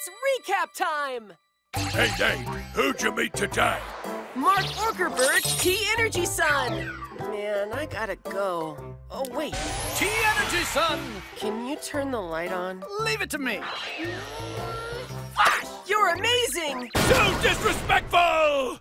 It's recap time! Hey, hey, who'd you meet today? Mark Orkerberg, T Energy Sun. Man, I gotta go. Oh, wait. T Energy Sun! Can you turn the light on? Leave it to me. Flash! You're amazing! So disrespectful!